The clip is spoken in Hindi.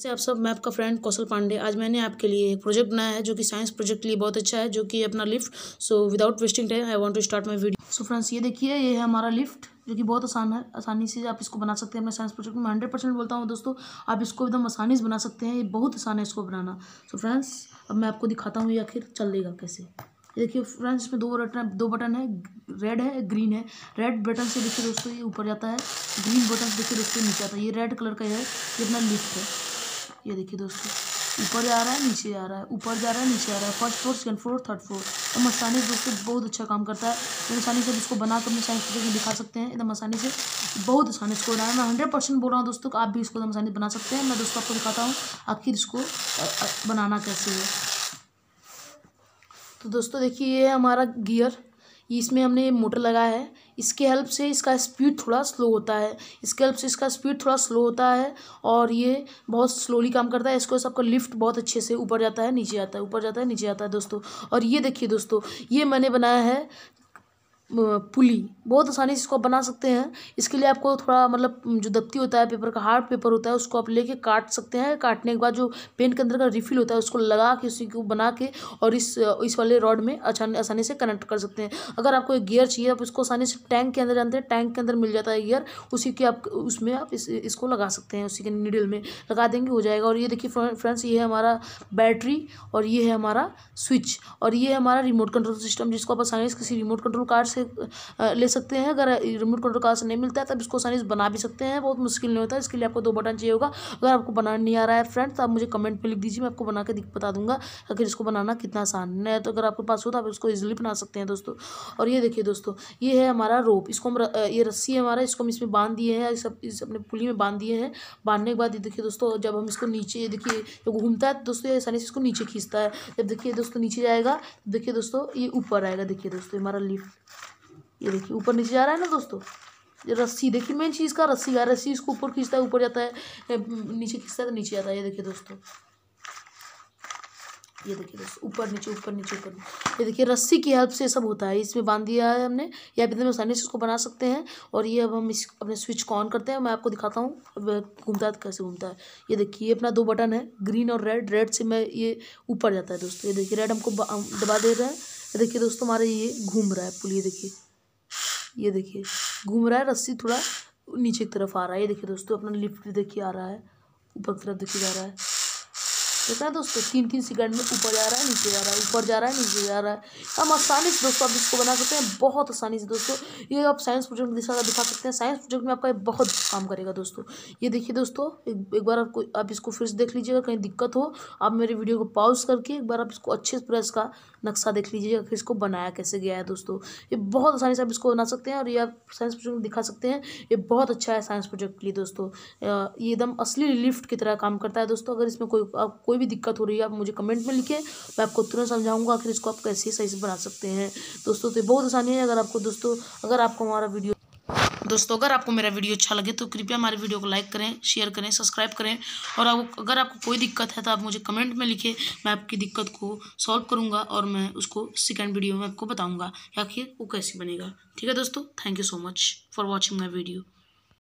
से आप सब, मैं आपका फ्रेंड कौशल पांडे। आज मैंने आपके लिए एक प्रोजेक्ट बनाया है जो कि साइंस प्रोजेक्ट के लिए बहुत अच्छा है, जो कि अपना lift so without wasting time I want to start my video so friends ये देखिए, ये है हमारा लिफ्ट जो कि बहुत आसान है। आसानी से आप इसको बना सकते हैं। अपने साइंस प्रोजेक्ट में हंड्रेड परसेंट बोलता हूँ दोस्तों, आप इसको एकदम आसानी से बना सकते हैं। ये बहुत आसान है इसको बनाना। सो फ्रेंड्स अब मैं आपको दिखाता हूँ ये आखिर चलेगा कैसे। देखिए फ्रेंड्स इसमें दो बटन दो बटन है रेड है ग्रीन है। रेड बटन से देखिए दोस्तों, ये ऊपर जाता है ग्रीन बटन से देखिए दोस्तों, नीचे आता है। ये रेड कलर का है, ये अपना लिफ्ट है। ये देखिए दोस्तों, ऊपर जा रहा है, नीचे आ रहा है, ऊपर जा रहा है, नीचे आ रहा है first floor second floor third floor एकदम आसानी दोस्तों बहुत अच्छा काम करता है। तो आसानी से इसको बना कर साइंस में दिखा सकते हैं। एकदम आसानी से बहुत आसानी इसको बनाया। मैं हंड्रेड परसेंट बोल रहा हूँ दोस्तों आप भी इसको एकदम आसानी बना सकते हैं। मैं दोस्तों आपको दिखाता हूँ आखिर इसको बनाना कैसे है। तो दोस्तों देखिए, ये हमारा गियर इसमें हमने मोटर लगाया है। इसके हेल्प से इसका स्पीड थोड़ा स्लो होता है। इसके हेल्प से इसका स्पीड थोड़ा स्लो होता है और ये बहुत स्लोली काम करता है। इसको सबका लिफ्ट बहुत अच्छे से ऊपर जाता है, नीचे आता है, ऊपर जाता है, नीचे आता है दोस्तों। और ये देखिए दोस्तों, ये मैंने बनाया है पुली। बहुत आसानी से इसको आप बना सकते हैं। इसके लिए आपको थोड़ा मतलब जो दत्ती होता है, पेपर का हार्ड पेपर होता है, उसको आप लेके काट सकते हैं। काटने के बाद जो पेन के अंदर का रिफिल होता है, उसको लगा के, उसी को बना के और इस इस वाले रॉड में आसानी आसानी से कनेक्ट कर सकते हैं। अगर आपको एक गियर चाहिए, आप इसको आसानी से टैंक के अंदर जानते हैं, टैंक के अंदर मिल जाता है गियर, उसी के आप, उसमें आप इस, इसको लगा सकते हैं, उसी के नीडल में लगा देंगे, हो जाएगा। और ये देखिए फ्रेंड्स, ये है हमारा बैटरी और ये है हमारा स्विच और ये है हमारा रिमोट कंट्रोल सिस्टम, जिसको आप आसानी से किसी रिमोट कंट्रोल कार्ड से ले सकते हैं। अगर रिमोट कंट्रोल कार्ड से नहीं मिलता है, तब इसको आसानी से बना भी सकते हैं। बहुत मुश्किल नहीं होता, इसके लिए आपको दो बटन चाहिए होगा। अगर आपको बनाना नहीं आ रहा है फ्रेंड तो आप मुझे कमेंट पर लिख दीजिए, मैं आपको बना के बता दूँगा अगर इसको बनाना कितना आसान है। तो अगर आपके पास हो तो आप इसको ईजिली बना सकते हैं दोस्तों। और ये देखिए दोस्तों, ये है हमारा रोप इसको हम ये रस्सी है हमारा, इसको हम इसमें बाँध दिए हैं सब इस अपने पुली में बाँध दिए हैं। बांधने के बाद ये देखिए दोस्तों, जब हम इसको नीचे देखिए, जब घूमता है तो दोस्तों ये आसानी से इसको नीचे खींचता है। जब देखिए दोस्तों नीचे जाएगा, देखिए दोस्तों ये ऊपर आएगा, देखिए दोस्तों हमारा लिफ्ट ये देखिए, ऊपर नीचे जा रहा है ना दोस्तों? ये रस्सी, देखिए मेन चीज़ का रस्सी का रस्सी इसको ऊपर खींचता है, ऊपर जाता है नीचे खींचता है तो नीचे आता है। ये देखिए दोस्तों। ये देखिए दोस्तों, ऊपर नीचे ऊपर नीचे, ऊपर ये देखिए, रस्सी की हेल्प से सब होता है। इसमें बाँध दिया है हमने। या फिर आसानी से इसको बना सकते हैं। और ये अब हम इस, अपने स्विच को ऑन करते हैं। मैं आपको दिखाता हूँ अब घूमता है तो कैसे घूमता है। ये देखिए, ये अपना दो बटन है। ग्रीन और रेड रेड से मैं ये ऊपर जाता है दोस्तों। ये देखिए रेड हमको दबा दे रहा है। देखिए दोस्तों, हमारे ये घूम रहा है। पुल, ये देखिए। ये देखिए, घूम रहा है, रस्सी थोड़ा नीचे की तरफ़ आ रहा है। ये देखिए दोस्तों, अपना लिफ्ट देखिए आ रहा है, ऊपर की तरफ़ देखिए जा रहा है। देखा है दोस्तों। तीन तीन सेकंड में ऊपर जा रहा है नीचे जा रहा है ऊपर जा रहा है नीचे जा रहा है। हम आसानी से दोस्तों आप इसको बना सकते हैं बहुत आसानी से दोस्तों। ये आप साइंस प्रोजेक्ट दिखा दिखा सकते हैं। साइंस प्रोजेक्ट में आपका बहुत काम करेगा दोस्तों। ये देखिए दोस्तों एक, बार आपको आप इसको फिर से देख लीजिएगा कहीं दिक्कत हो आप मेरे वीडियो को पॉज करके एक बार आप इसको अच्छे से पूरा इसका नक्शा देख लीजिएगा फिर इसको बनाया कैसे गया है दोस्तों। ये बहुत आसानी से आप इसको बना सकते हैं और ये आप साइंस प्रोजेक्ट में दिखा सकते हैं। ये बहुत अच्छा है साइंस प्रोजेक्ट के लिए दोस्तों। ये एकदम असली लिफ्ट की तरह काम करता है दोस्तों। अगर इसमें कोई कोई भी दिक्कत हो रही है, आप मुझे कमेंट में लिखें, मैं आपको तुरंत समझाऊँगा आखिर इसको आप कैसे सही से बना सकते हैं। दोस्तों तो बहुत आसानी है, अगर आपको दोस्तों, अगर आपको हमारा वीडियो, दोस्तों, अगर आपको मेरा वीडियो अच्छा लगे तो कृपया हमारे वीडियो को लाइक करें शेयर करें सब्सक्राइब करें। और अगर आपको कोई दिक्कत है तो आप मुझे कमेंट में लिखें, मैं आपकी दिक्कत को सॉल्व करूँगा और मैं उसको सेकेंड वीडियो में आपको बताऊँगा आखिर वो कैसे बनेगा। ठीक है दोस्तों thank you so much for watching my video